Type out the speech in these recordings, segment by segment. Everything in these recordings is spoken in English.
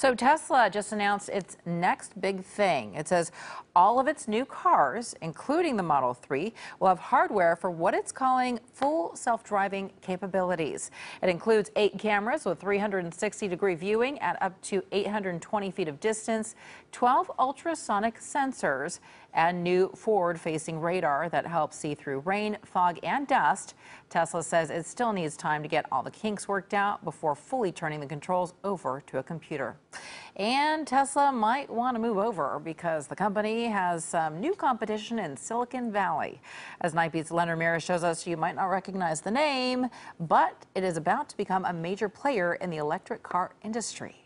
So Tesla just announced its next big thing. It says all of its new cars, including the Model 3, will have hardware for what it's calling full self-driving capabilities. It includes eight cameras with 360-degree viewing at up to 820 feet of distance, 12 ultrasonic sensors, and new forward-facing radar that helps see through rain, fog, and dust. Tesla says it still needs time to get all the kinks worked out before fully turning the controls over to a computer. And Tesla might want to move over because the company has some new competition in Silicon Valley. As Night Beat's Len Ramirez shows us, you might not recognize the name, but it is about to become a major player in the electric car industry.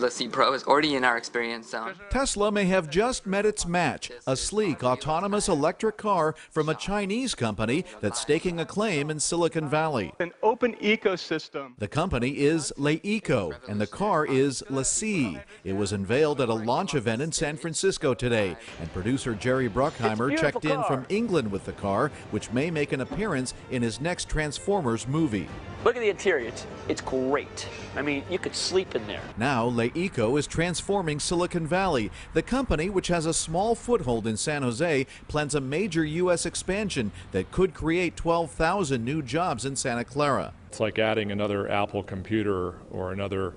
The C Pro is already in our experience zone. Tesla may have just met its match, a sleek, autonomous electric car from a Chinese company that's staking a claim in Silicon Valley. An open ecosystem. The company is LeEco, and the car is LeSEE. It was unveiled at a launch event in San Francisco today, and producer Jerry Bruckheimer checked in from England with the car, which may make an appearance in his next Transformers movie. Look at the interior. It's, it's great. I mean, you could sleep in there. Now, LeEco is transforming Silicon Valley. The company, which has a small foothold in San Jose, plans a major U.S. expansion that could create 12,000 new jobs in Santa Clara. It's like adding another Apple computer or another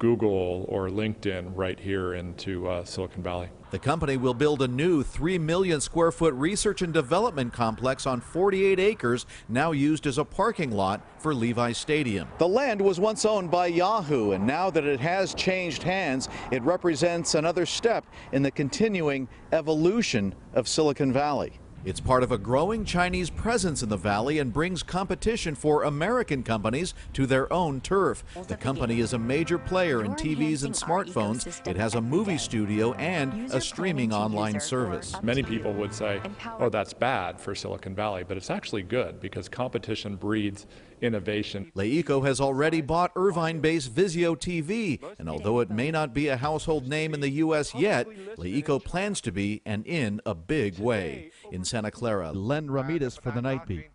Google or LinkedIn right here into uh, Silicon Valley. The company will build a new 3 million square foot research and development complex on 48 acres, now used as a parking lot for Levi Stadium. The land was once owned by Yahoo, and now that it has changed hands, it represents another step in the continuing evolution of Silicon Valley. It's part of a growing Chinese presence in the valley and brings competition for American companies to their own turf. The company is a major player in TVs and smartphones. It has a movie studio and a streaming online service. Many people would say, oh, that's bad for Silicon Valley, but it's actually good because competition breeds innovation. LeEco has already bought Irvine-based Vizio TV, and although it may not be a household name in the U.S. yet, LeEco plans to be and in a big way. In Santa Clara, Len Ramirez for the Night Beat.